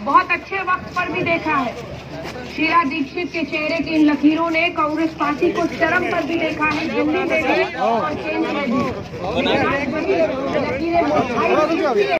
बहुत अच्छे वक्त पर भी देखा है। शीला दीक्षित के चेहरे की इन लकीरों ने कांग्रेस पार्टी को चरम पर भी देखा है। दिल्ली में भी और केंद्र में भी। लकीरें